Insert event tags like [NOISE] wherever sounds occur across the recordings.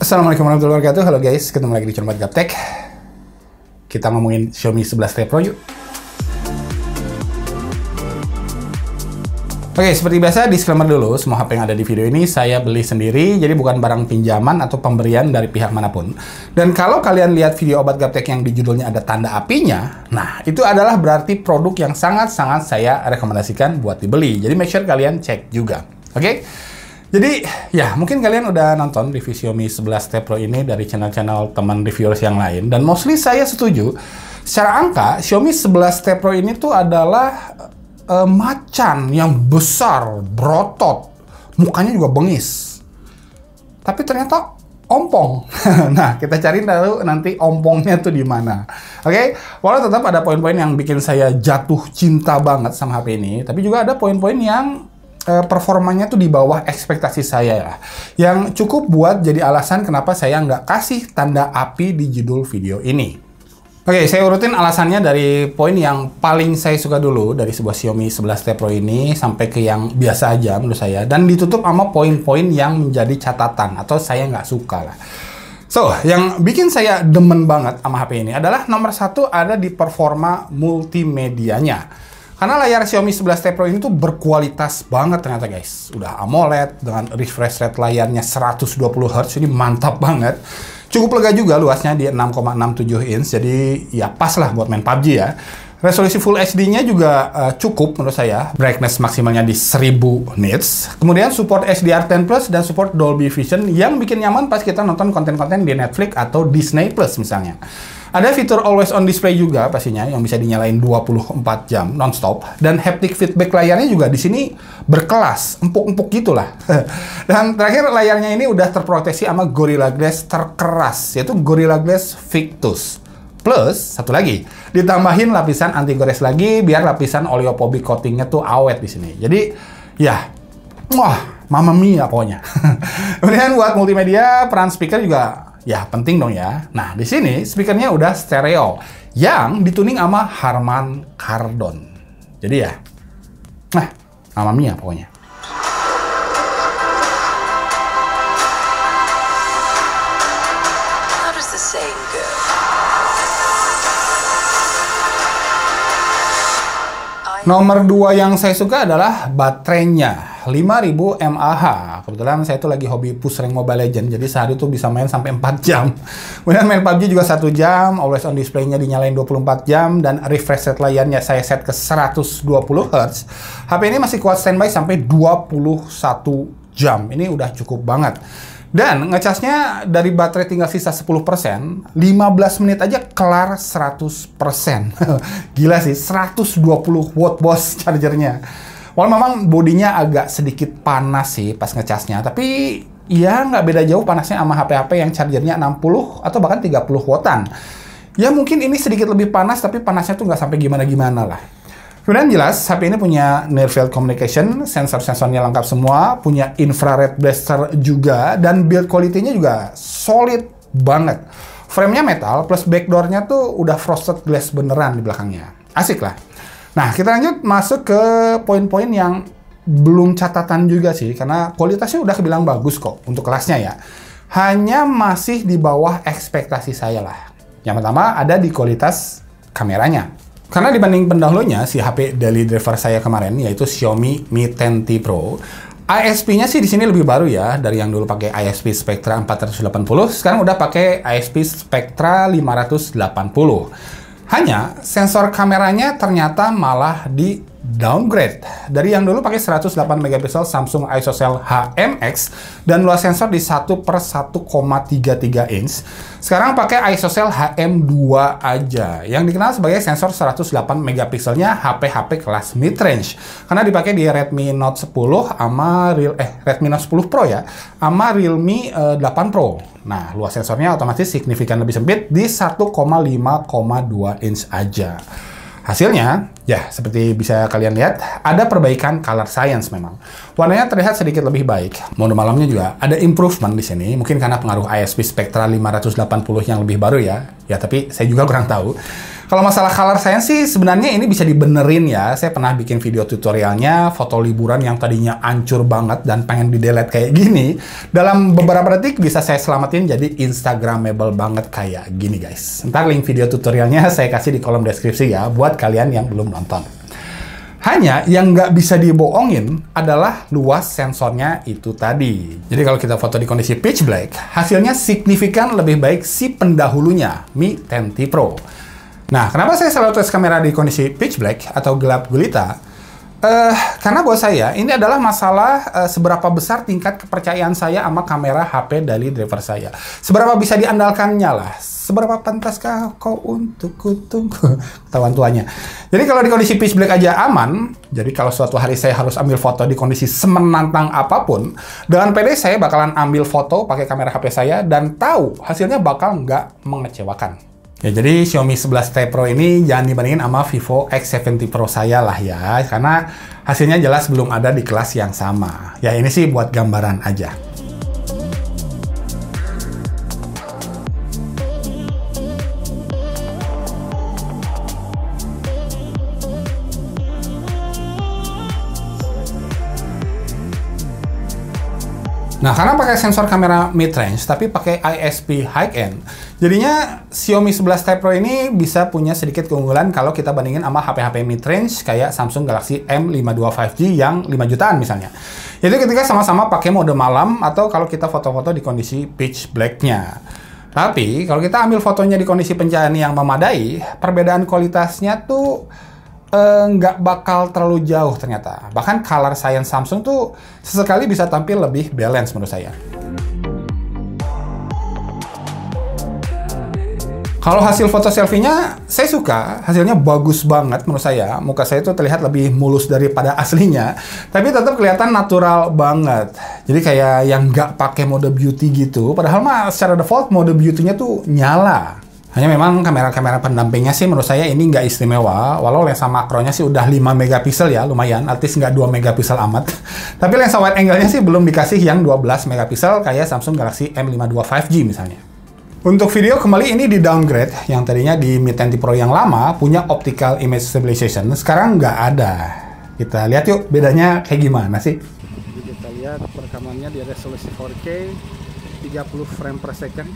Assalamualaikum warahmatullahi wabarakatuh. Halo guys, ketemu lagi di channel Gaptek. Kita ngomongin Xiaomi 11T Pro yuk. Oke, seperti biasa disclaimer dulu, semua HP yang ada di video ini saya beli sendiri, jadi bukan barang pinjaman atau pemberian dari pihak mana pun. Dan kalau kalian lihat video obat gaptek yang di judulnya ada tanda apinya, nah itu adalah berarti produk yang sangat-sangat saya rekomendasikan buat dibeli. Jadi make sure kalian cek juga. Oke? Jadi ya mungkin kalian udah nonton review Xiaomi 11T Pro ini dari channel-channel teman reviewers yang lain dan mostly saya setuju secara angka Xiaomi 11T Pro ini tuh adalah uh, macan yang besar, berotot, mukanya juga bengis. Tapi ternyata ompong. [LAUGHS] nah, kita cari dulu nanti ompongnya tuh di mana. Oke, okay? walau tetap ada poin-poin yang bikin saya jatuh cinta banget sama HP ini, tapi juga ada poin-poin yang uh, performanya tuh di bawah ekspektasi saya ya. Yang cukup buat jadi alasan kenapa saya nggak kasih tanda api di judul video ini. Oke, saya urutin alasannya dari poin yang paling saya suka dulu dari sebuah Xiaomi 11T Pro ini sampai ke yang biasa aja menurut saya. Dan ditutup sama poin-poin yang menjadi catatan atau saya nggak suka lah. So, yang bikin saya demen banget sama HP ini adalah nomor satu ada di performa multimedianya. Karena layar Xiaomi 11T Pro ini tuh berkualitas banget ternyata guys. Udah AMOLED dengan refresh rate layarnya 120 Hz, ini mantap banget. Cukup lega juga luasnya di 6,67 inch, jadi ya pas lah buat main PUBG ya. Resolusi Full HD-nya juga uh, cukup menurut saya. Brightness maksimalnya di 1000 nits. Kemudian support HDR10 Plus dan support Dolby Vision yang bikin nyaman pas kita nonton konten-konten di Netflix atau Disney Plus misalnya. Ada fitur always on display juga pastinya yang bisa dinyalain 24 jam nonstop dan haptic feedback layarnya juga di sini berkelas, empuk-empuk gitulah. [LAUGHS] dan terakhir layarnya ini udah terproteksi sama Gorilla Glass terkeras yaitu Gorilla Glass Victus. Plus, satu lagi, ditambahin lapisan anti gores lagi biar lapisan oleophobic coatingnya tuh awet di sini. Jadi, ya, wah, mama mia pokoknya. [LAUGHS] Kemudian buat multimedia, peran speaker juga Ya, penting dong ya. Nah, di sini speakernya udah stereo yang dituning sama Harman Kardon. Jadi ya, nah, nama Mia pokoknya. Nomor dua yang saya suka adalah baterainya. 5000 mAh. Kebetulan saya itu lagi hobi push rank Mobile Legend, jadi sehari itu bisa main sampai 4 [LAUGHS] jam. Kemudian main PUBG juga satu jam, always on display-nya dinyalain 24 jam, dan refresh rate layarnya saya set ke 120 Hz. HP ini masih kuat standby sampai 21 jam. Ini udah cukup banget. Dan ngecasnya dari baterai tinggal sisa 10%, 15 menit aja kelar 100%. [LAUGHS] Gila sih, 120 watt bos [LAUGHS] chargernya. Walau memang bodinya agak sedikit panas sih pas ngecasnya, tapi ya nggak beda jauh panasnya sama HP-HP yang chargernya 60 atau bahkan 30 wattan. Ya mungkin ini sedikit lebih panas, tapi panasnya tuh nggak sampai gimana-gimana lah. Kemudian jelas, HP ini punya near field communication, sensor-sensornya lengkap semua, punya infrared blaster juga, dan build quality-nya juga solid banget. Frame-nya metal, plus backdoor-nya tuh udah frosted glass beneran di belakangnya. Asik lah. Nah, kita lanjut masuk ke poin-poin yang belum catatan juga sih, karena kualitasnya udah kebilang bagus kok untuk kelasnya ya. Hanya masih di bawah ekspektasi saya lah. Yang pertama ada di kualitas kameranya. Karena dibanding pendahulunya, si HP daily driver saya kemarin, yaitu Xiaomi Mi 10T Pro, ISP-nya sih di sini lebih baru ya, dari yang dulu pakai ISP Spectra 480, sekarang udah pakai ISP Spectra 580. Hanya sensor kameranya ternyata malah di downgrade dari yang dulu pakai 108 megapiksel Samsung ISOCELL HMX dan luas sensor di 1 per 1,33 inch. Sekarang pakai ISOCELL HM2 aja yang dikenal sebagai sensor 108 megapikselnya HP-HP kelas mid-range. Karena dipakai di Redmi Note 10 sama Real eh Redmi Note 10 Pro ya, sama Realme eh, 8 Pro. Nah, luas sensornya otomatis signifikan lebih sempit di 1,5,2 inch aja. Hasilnya, ya seperti bisa kalian lihat, ada perbaikan color science memang. Warnanya terlihat sedikit lebih baik. Mode malamnya juga ada improvement di sini, mungkin karena pengaruh ISP Spectra 580 yang lebih baru ya. Ya, tapi saya juga kurang tahu. Kalau masalah color science sih sebenarnya ini bisa dibenerin ya. Saya pernah bikin video tutorialnya foto liburan yang tadinya hancur banget dan pengen di delete kayak gini. Dalam beberapa detik bisa saya selamatin jadi instagramable banget kayak gini guys. Ntar link video tutorialnya saya kasih di kolom deskripsi ya buat kalian yang belum nonton. Hanya yang nggak bisa dibohongin adalah luas sensornya itu tadi. Jadi kalau kita foto di kondisi pitch black, hasilnya signifikan lebih baik si pendahulunya, Mi 10T Pro. Nah, kenapa saya selalu tes kamera di kondisi pitch black atau gelap gulita? Uh, karena buat saya ini adalah masalah uh, seberapa besar tingkat kepercayaan saya sama kamera HP dari driver saya. Seberapa bisa diandalkannya lah. Seberapa pantaskah kau untuk kutunggu? [LAUGHS] Ketahuan tuanya. Jadi kalau di kondisi pitch black aja aman, jadi kalau suatu hari saya harus ambil foto di kondisi semenantang apa pun, dengan PD saya bakalan ambil foto pakai kamera HP saya dan tahu hasilnya bakal nggak mengecewakan. Ya jadi Xiaomi 11T Pro ini jangan dibandingin sama Vivo X70 Pro saya lah ya, karena hasilnya jelas belum ada di kelas yang sama. Ya ini sih buat gambaran aja. Nah, karena pakai sensor kamera mid-range, tapi pakai ISP high-end, jadinya Xiaomi 11 Type Pro ini bisa punya sedikit keunggulan kalau kita bandingin sama HP-HP mid-range kayak Samsung Galaxy M52 5G yang 5 jutaan misalnya. Itu ketika sama-sama pakai mode malam atau kalau kita foto-foto di kondisi pitch black-nya. Tapi, kalau kita ambil fotonya di kondisi pencahayaan yang memadai, perbedaan kualitasnya tuh nggak uh, bakal terlalu jauh ternyata. Bahkan color science Samsung tuh sesekali bisa tampil lebih balance menurut saya. Kalau hasil foto selfie-nya, saya suka. Hasilnya bagus banget menurut saya. Muka saya tuh terlihat lebih mulus daripada aslinya. Tapi tetap kelihatan natural banget. Jadi kayak yang nggak pakai mode beauty gitu. Padahal mah secara default mode beauty-nya tuh nyala. Hanya memang kamera-kamera pendampingnya sih menurut saya ini nggak istimewa, walau lensa makronya sih udah 5 megapiksel ya, lumayan, artis nggak 2 megapiksel amat. [LAUGHS] Tapi lensa wide angle-nya sih belum dikasih yang 12 megapiksel kayak Samsung Galaxy M52 5G misalnya. Untuk video kembali ini di downgrade, yang tadinya di Mi 10 Pro yang lama punya optical image stabilization, sekarang nggak ada. Kita lihat yuk bedanya kayak gimana sih. Jadi kita lihat perekamannya di resolusi 4K, 30 frame per second,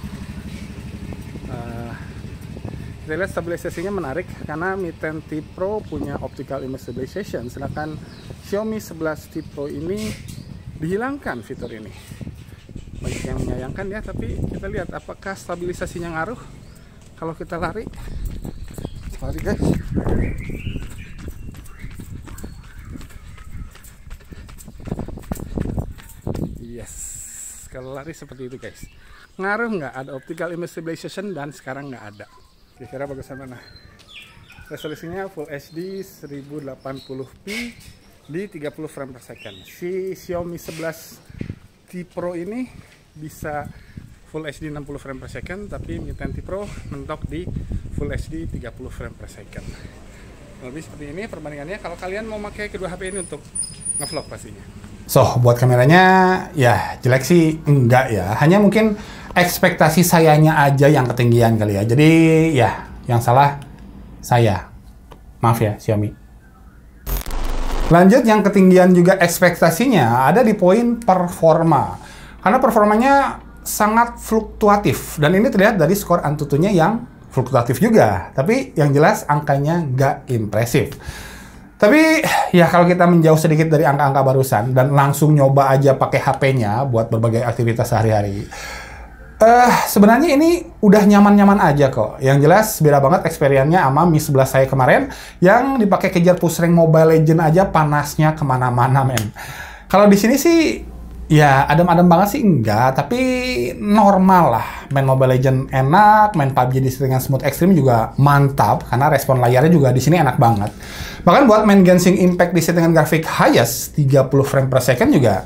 kita lihat stabilisasinya menarik karena Mi 10 T Pro punya optical image stabilization sedangkan Xiaomi 11 T Pro ini dihilangkan fitur ini. Banyak yang menyayangkan ya tapi kita lihat apakah stabilisasinya ngaruh. Kalau kita lari lari guys. Yes kalau lari seperti itu guys. Ngaruh nggak ada optical image stabilization dan sekarang nggak ada kira-kira bagusan mana resolusinya Full HD 1080p di 30 frame per second. Si Xiaomi 11 T Pro ini bisa Full HD 60 frame per second tapi Mi 10 T Pro mentok di Full HD 30 frame per second. Lebih seperti ini perbandingannya. Kalau kalian mau pakai kedua HP ini untuk ngevlog pastinya So, buat kameranya ya jelek sih enggak ya. Hanya mungkin ekspektasi sayanya aja yang ketinggian kali ya. Jadi ya yang salah saya. Maaf ya Xiaomi. Lanjut yang ketinggian juga ekspektasinya ada di poin performa. Karena performanya sangat fluktuatif dan ini terlihat dari skor Antutunya yang fluktuatif juga. Tapi yang jelas angkanya nggak impresif. Tapi [SIGHS] ya kalau kita menjauh sedikit dari angka-angka barusan dan langsung nyoba aja pakai HP-nya buat berbagai aktivitas sehari-hari Uh, sebenarnya ini udah nyaman-nyaman aja kok. Yang jelas beda banget experience-nya sama Mi 11 saya kemarin yang dipakai kejar push Mobile Legend aja panasnya ke mana-mana men. Kalau di sini sih ya adem-adem banget sih enggak, tapi normal lah. Main Mobile Legend enak, main PUBG di settingan smooth extreme juga mantap karena respon layarnya juga di sini enak banget. Bahkan buat main Genshin Impact di settingan grafik highest 30 frame per second juga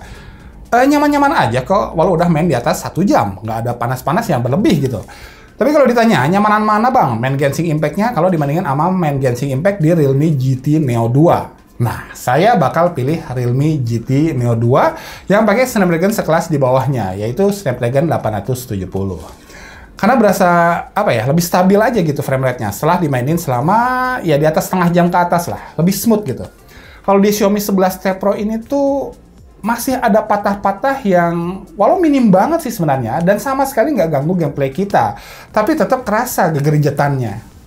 eh, nyaman-nyaman aja kok, walau udah main di atas satu jam, nggak ada panas-panas yang berlebih gitu. Tapi kalau ditanya, nyamanan mana bang main Genshin Impact-nya kalau dibandingkan sama main Genshin Impact di Realme GT Neo 2? Nah, saya bakal pilih Realme GT Neo 2 yang pakai Snapdragon sekelas di bawahnya, yaitu Snapdragon 870. karena berasa apa ya lebih stabil aja gitu frame rate-nya setelah dimainin selama ya di atas setengah jam ke atas lah lebih smooth gitu kalau di Xiaomi 11T Pro ini tuh masih ada patah-patah yang walau minim banget sih sebenarnya dan sama sekali nggak ganggu gameplay kita tapi tetap kerasa gegerijetannya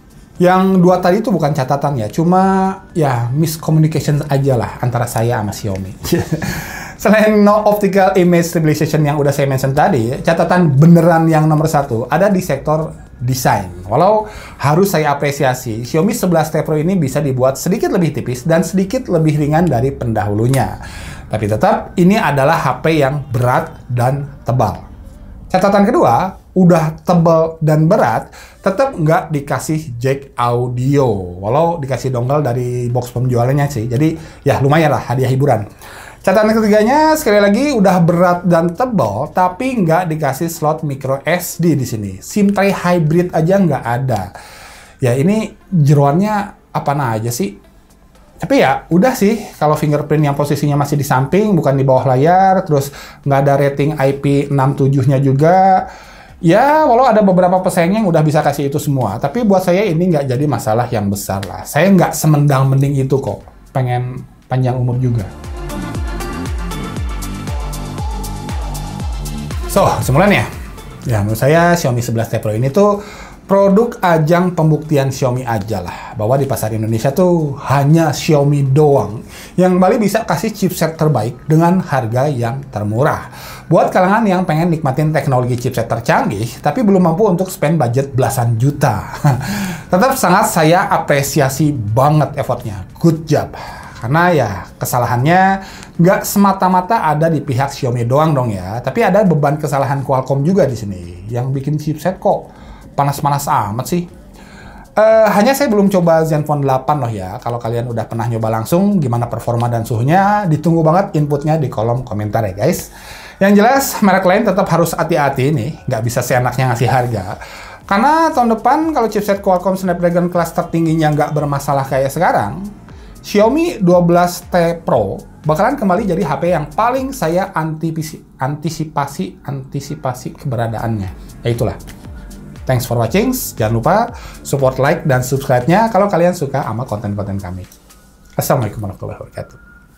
yang dua tadi itu bukan catatan ya cuma ya miscommunication aja lah antara saya sama Xiaomi [LAUGHS] Selain no optical image stabilization yang udah saya mention tadi, catatan beneran yang nomor satu ada di sektor desain. Walau harus saya apresiasi, Xiaomi 11T Pro ini bisa dibuat sedikit lebih tipis dan sedikit lebih ringan dari pendahulunya. Tapi tetap ini adalah HP yang berat dan tebal. Catatan kedua, udah tebal dan berat, tetap nggak dikasih jack audio. Walau dikasih dongle dari box penjualannya sih. Jadi ya lumayan lah hadiah hiburan. Catatan ketiganya sekali lagi udah berat dan tebal tapi nggak dikasih slot micro SD di sini. SIM tray hybrid aja nggak ada. Ya ini jeruannya apa aja sih? Tapi ya udah sih kalau fingerprint yang posisinya masih di samping bukan di bawah layar, terus nggak ada rating IP67-nya juga. Ya, walau ada beberapa pesaing yang udah bisa kasih itu semua, tapi buat saya ini nggak jadi masalah yang besar lah. Saya nggak semendang mending itu kok. Pengen panjang umur juga. So, kesimpulannya, ya menurut saya Xiaomi 11T Pro ini tuh produk ajang pembuktian Xiaomi aja lah. Bahwa di pasar Indonesia tuh hanya Xiaomi doang yang kembali bisa kasih chipset terbaik dengan harga yang termurah. Buat kalangan yang pengen nikmatin teknologi chipset tercanggih, tapi belum mampu untuk spend budget belasan juta. [LAUGHS] Tetap sangat saya apresiasi banget effortnya. Good job. Karena ya kesalahannya nggak semata-mata ada di pihak Xiaomi doang dong ya, tapi ada beban kesalahan Qualcomm juga di sini yang bikin chipset kok panas-panas amat sih. Uh, hanya saya belum coba Zenfone 8 loh ya. Kalau kalian udah pernah nyoba langsung, gimana performa dan suhunya, ditunggu banget inputnya di kolom komentar ya guys. Yang jelas, merek lain tetap harus hati-hati nih, nggak bisa seenaknya ngasih harga. Karena tahun depan kalau chipset Qualcomm Snapdragon kelas tertingginya nggak bermasalah kayak sekarang, Xiaomi 12T Pro bakalan kembali jadi HP yang paling saya antisipasi antisipasi keberadaannya. Ya itulah. Thanks for watching. Jangan lupa support like dan subscribe-nya kalau kalian suka sama konten-konten kami. Assalamualaikum warahmatullahi wabarakatuh.